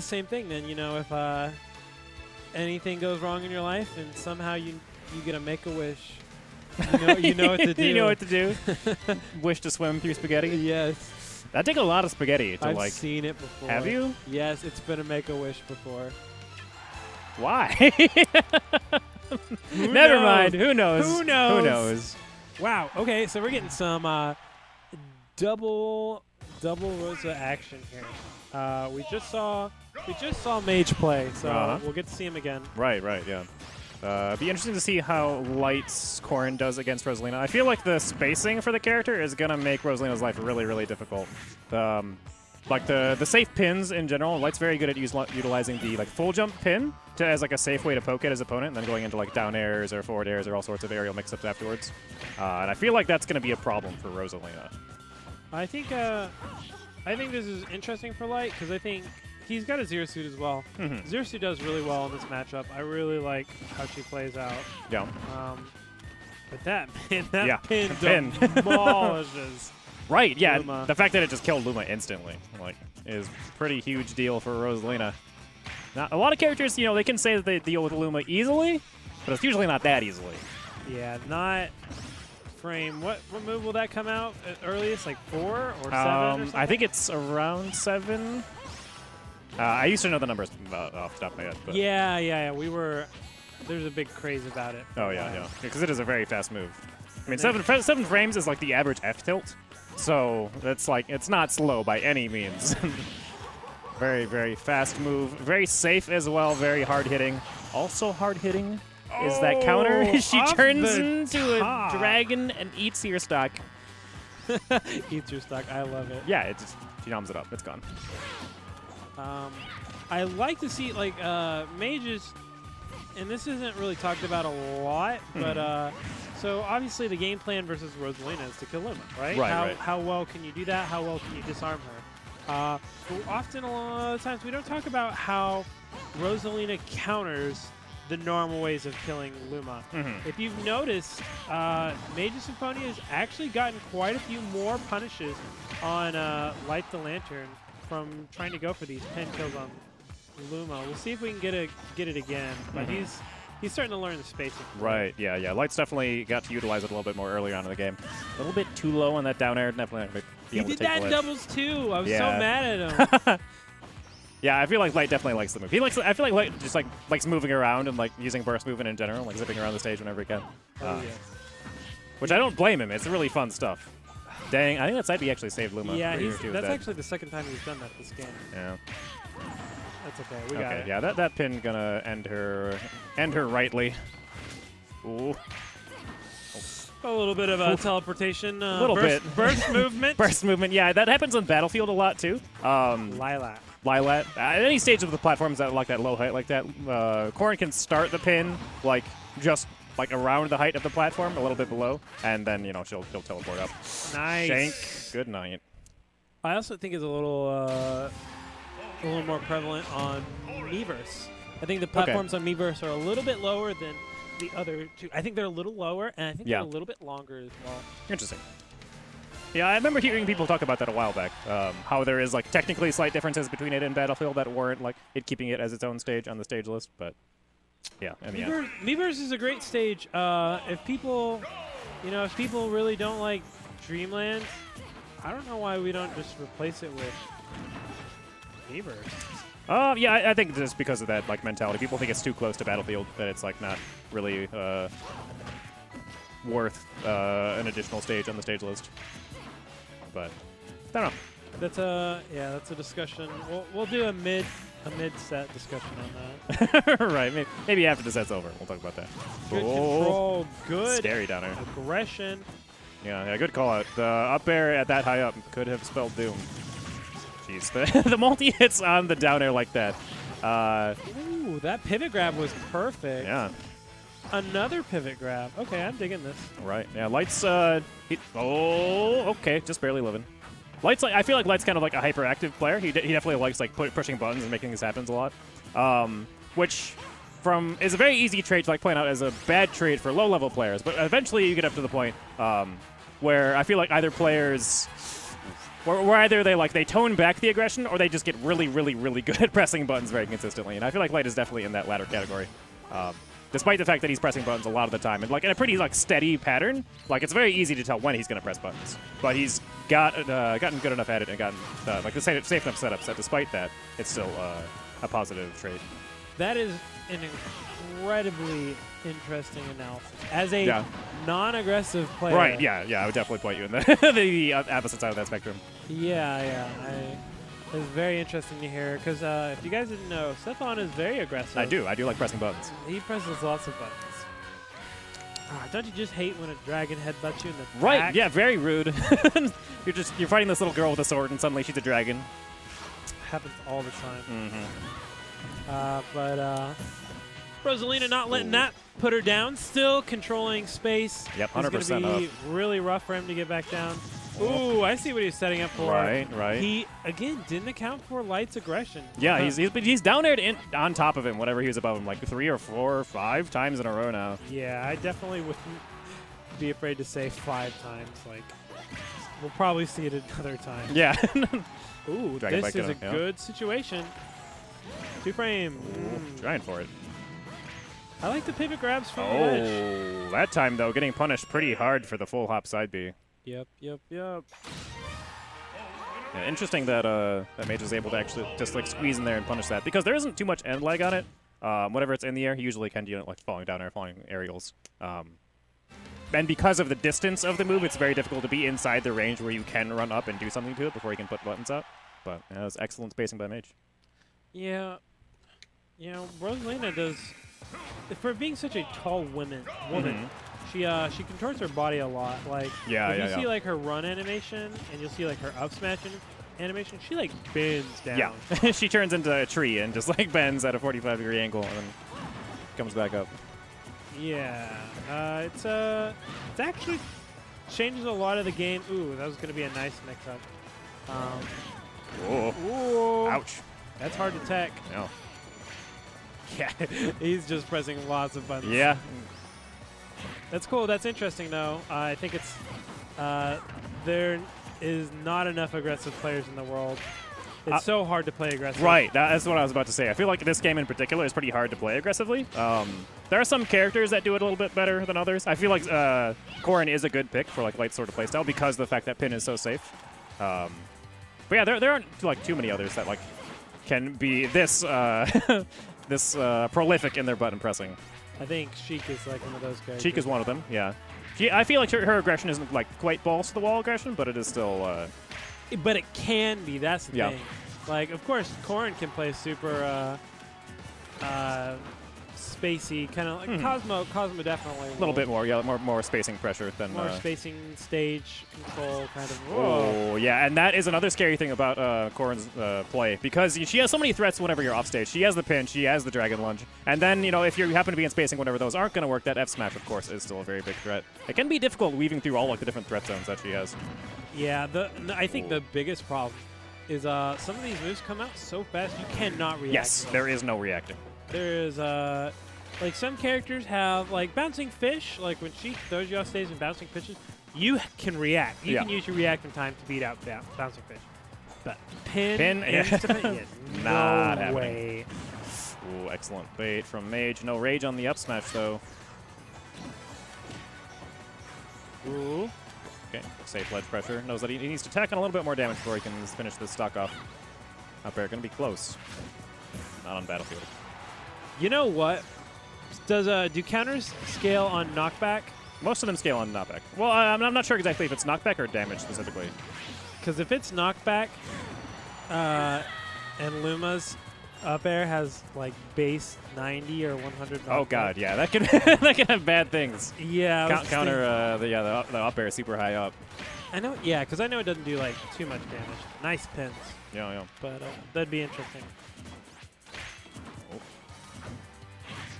the same thing. Then you know if uh, anything goes wrong in your life and somehow you you get a make a wish, you know, you know what to do. you know what to do. Wish to swim through spaghetti. yes, That take a lot of spaghetti to I've like. seen it before. Have you? Yes, it's been a make a wish before. Why? Never knows? mind. Who knows? Who knows? Who knows? knows? Wow. Okay, so we're getting some uh, double double Rosa action here. Uh, we just saw we just saw Mage play, so Uh-huh. we'll get to see him again. Right, right, yeah. Uh, be interesting to see how Light's Corrin does against Rosalina. I feel like the spacing for the character is gonna make Rosalina's life really, really difficult. Um, like the the safe pins in general, Light's very good at use, utilizing the like full jump pin to, as like a safe way to poke at his opponent, and then going into like down airs or forward airs or all sorts of aerial mix-ups afterwards. Uh, and I feel like that's gonna be a problem for Rosalina. I think uh, I think this is interesting for Light because I think he's got a zero suit as well. Mhm. Zero suit does really well in this matchup. I really like how she plays out. Yeah. Um, but that pin, that Yeah, pin pin. demolishes. Right, yeah. Luma. The fact that it just killed Luma instantly, like, is pretty huge deal for Rosalina. Now, a lot of characters, you know, they can say that they deal with Luma easily, but it's usually not that easily. yeah, not frame. What what move will that come out at earliest? Like four or seven? or Um, I think it's around seven. Uh, I used to know the numbers off the top of my head. But Yeah, yeah, yeah. We were. There's a big craze about it. Oh yeah, yeah. Because it is a very fast move. I mean, seven seven frames is like the average F tilt, so that's like it's not slow by any means. very very fast move, very safe as well, very hard hitting. Also hard hitting is that counter. Oh, she turns into top. a dragon and eats your stock. Eats your stock. I love it. Yeah, it just she noms it up. It's gone. Um, I like to see like uh, mages, and this isn't really talked about a lot, but uh, so obviously the game plan versus Rosalina is to kill Luma, right? Right, how, right. How well can you do that? How well can you disarm her? Uh, but often, a lot of times, we don't talk about how Rosalina counters the normal ways of killing Luma. Mhm. If you've noticed, uh, Mage Symphonia has actually gotten quite a few more punishes on uh, Light the Lantern from trying to go for these pin kills on Luma. We'll see if we can get a get it again, but Mhm. he's he's starting to learn the spacing. Right, yeah, yeah. Lights definitely got to utilize it a little bit more earlier on in the game. A little bit too low on that down air. Definitely not gonna be He able did to take that in doubles too. I was so mad at him. Yeah, I feel like Light definitely likes the move. He likes. I feel like Light just like likes moving around and like using burst movement in general, like zipping around the stage whenever he can. oh, Uh, yes. Which I don't blame him. It's really fun stuff. Dang, I think that side B actually saved Luma. Yeah, that's actually the second time he's done that this game. Yeah. That's okay. We got Okay. it. Yeah, that that pin gonna end her end her rightly. Ooh. A little bit of a teleportation. Uh, Little burst, bit. burst movement. Burst movement. Yeah, that happens on Battlefield a lot too. Um, Lilac. Lylat. At any stage of the platforms that like that low height like that, uh, Corrin can start the pin like just like around the height of the platform, a little bit below, and then you know she'll she'll teleport up. Nice. Shank. Good night. I also think it's a little uh, a little more prevalent on Miiverse. I think the platforms on Miiverse are a little bit lower than the other two. I think they're a little lower, and I think Yeah. they're a little bit longer as well. Interesting. Yeah, I remember hearing people talk about that a while back. Um, how there is like technically slight differences between it and Battlefield that weren't like it keeping it as its own stage on the stage list, but yeah, the end. Miiverse, Miiverse is a great stage. Uh, if people, you know, if people really don't like Dreamland, I don't know why we don't just replace it with Miiverse. Uh, yeah, I, I think just because of that like mentality, people think it's too close to Battlefield that it's like not really uh, worth uh, an additional stage on the stage list. But I don't know. That's a yeah. That's a discussion. We'll we'll do a mid a mid set discussion on that. right, maybe, maybe after the set's over, we'll talk about that. Good Oh, control. Good Scary downer. aggression. Yeah, yeah, good call out. The up air at that high up could have spelled doom. Jeez, the, the multi hits on the down air like that. Uh, Ooh, that pivot grab was perfect. yeah, Another pivot grab. Okay, I'm digging this. right. Yeah, lights. Uh, oh, okay, just barely living. Lights. Like, I feel like Lights kind of like a hyperactive player. He, he definitely likes like pu- pushing buttons and making this happen a lot. Um, which from is a very easy trait to like point out as a bad trait for low level players. But eventually you get up to the point um, where I feel like either players where, where either they like they tone back the aggression or they just get really, really, really good at pressing buttons very consistently. And I feel like Light is definitely in that latter category. Um, despite the fact that he's pressing buttons a lot of the time and like in a pretty like steady pattern. Like it's very easy to tell when he's going to press buttons, but he's got uh, gotten good enough at it and gotten uh, like the safe, safe enough setups that despite that, it's still uh, a positive trait. That is an incredibly interesting analysis. As a Yeah. non-aggressive player. Right? Yeah, yeah. I would definitely point you in the the opposite side of that spectrum. Yeah, yeah. I, it's very interesting to hear because uh, if you guys didn't know, Stefan is very aggressive. I do. I do like pressing buttons. He presses lots of buttons. Ah, don't you just hate when a dragon headbutts you in the Right? back? Yeah. Very rude. you're just you're fighting this little girl with a sword and suddenly she's a dragon. Happens all the time. Mm-hmm. Uh, but uh, Rosalina not letting that put her down. Still controlling space. Yep, It's 100% gonna be up. really rough for him to get back down. Ooh, I see what he's setting up for. Right. Right. He again didn't account for Light's aggression. Yeah, Uh, he's he's, but he's down there in, on top of him whatever he was above him, like three or four or five times in a row now. Yeah, I definitely wouldn't be afraid to say five times. Like, we'll probably see it another time. Yeah. Ooh, Dragon this is a yeah. good situation. Two frame. Mm. Trying for it. I like the pivot grabs from the ledge. Oh, that time though, getting punished pretty hard for the full hop side B. Yep, yep, yep. Yeah, interesting that uh, that Mage is able to actually just like squeeze in there and punish that because there isn't too much end lag on it. Um, whenever it's in the air, he usually can do it like falling down or falling aerials. Um, and because of the distance of the move, it's very difficult to be inside the range where you can run up and do something to it before you can put buttons up. But yeah, that's excellent spacing by Mage. Yeah. You know, Rosalina does for being such a tall woman woman, she uh she contorts her body a lot. Like. Yeah, if yeah, you see like her run animation and you'll see like her up smash animation, she like bends down. Yeah, she turns into a tree and just like bends at a 45 degree angle and then comes back up. Yeah. Uh it's uh it's actually changes a lot of the game. Ooh, that was gonna be a nice mix up. Um Whoa. Ooh. Ouch. That's hard to tech. No. Yeah. He's just pressing lots of buttons. Yeah. That's cool. That's interesting, though. Uh, I think it's uh, there is not enough aggressive players in the world. It's Uh, so hard to play aggressive. Right, that's what I was about to say. I feel like this game in particular is pretty hard to play aggressively. Um, there are some characters that do it a little bit better than others. I feel like uh, Corrin is a good pick for like light sort of playstyle because of the fact that Pin is so safe. Um, but yeah, there, there aren't like too many others that like can be this uh, this uh, prolific in their button pressing. I think Sheik is like one of those guys. Sheik is one of them. Yeah, she, I feel like her, her aggression isn't like quite balls to the wall aggression, but it is still. Uh, but it can be. That's the Yeah. thing. Like, of course, Corrin can play super uh, uh, spacey, kind of like Mhm. Cosmo. Cosmo definitely a little bit more, yeah, more more spacing pressure than. more uh, spacing, stage control, kind of. Oh, yeah, and that is another scary thing about uh, Corrin's uh, play because she has so many threats whenever you're off stage. She has the pinch, she has the dragon lunge, and then you know if you happen to be in spacing whenever those aren't going to work, that F smash of course is still a very big threat. It can be difficult weaving through all like the different threat zones that she has. Yeah, the I think the biggest problem is uh, some of these moves come out so fast you cannot react. Yes, there is no reacting. There is uh, like some characters have like bouncing fish. Like when she throws you off stage and bouncing fishes, you can react. You Yeah. can use your reacting time to beat out bou- bouncing fish. But pin, Pin, yeah. Not no happening. way. Ooh, excellent bait from Mage. No rage on the up smash though. Ooh. Okay, safe ledge pressure. Knows that he he needs to tack on a little bit more damage before he can finish this stock off. Up air, gonna be close. Not on battlefield. You know what? Does uh, do counters scale on knockback? Most of them scale on knockback. Well, I- I'm I'm not sure exactly if it's knockback or damage specifically. Because if it's knockback, uh, and Luma's up air has like base 90 or 100. Oh god, yeah, that could that could have bad things. Yeah. Count, counter uh, the yeah the up, the up air super high up. I know. Yeah, because I know it doesn't do like too much damage. Nice pins, Yeah, yeah. but uh, that'd be interesting.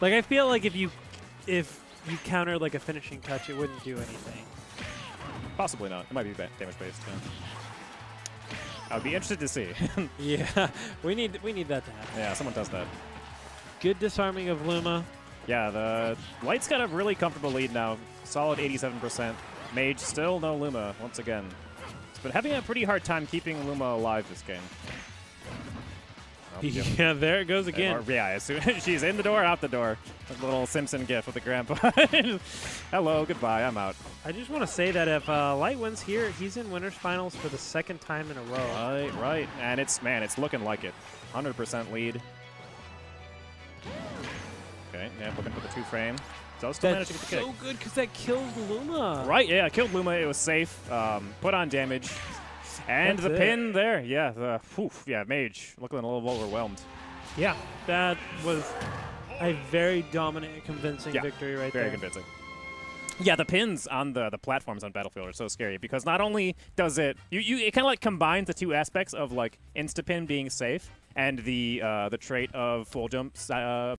Like I feel like if you if you counter like a finishing touch, it wouldn't do anything. Possibly not. It might be damage based. Yeah. I would be interested to see. Yeah, we need we need that to happen. yeah, someone does that. Good disarming of Luma. Yeah, the Light's got a really comfortable lead now. Solid 87%. Mage still no Luma once again. He's been having a pretty hard time keeping Luma alive this game. Yep. Yeah, there it goes again. Or- yeah, as soon as she's in the door, out the door. A little Simpson gif with the grandpa. Hello, goodbye, I'm out. I just want to say that if uh, Light wins here, he's in winners finals for the second time in a row. Right, right. And it's, man, it's looking like it. 100% lead. Okay, yeah, looking for the two frame. So still managed That's to get the so good because that killed Luma. Right, yeah, killed Luma. It was safe. Um, put on damage. And That's the it. pin there. Yeah, the, whew, yeah, Mage looking a little overwhelmed. Yeah, that was a very dominant and convincing Yeah, victory right Very there. Very convincing. Yeah, the pins on the the platforms on Battlefield are so scary because not only does it you, you it kind of like combines the two aspects of like insta pin being safe and the uh, the trait of full jump uh,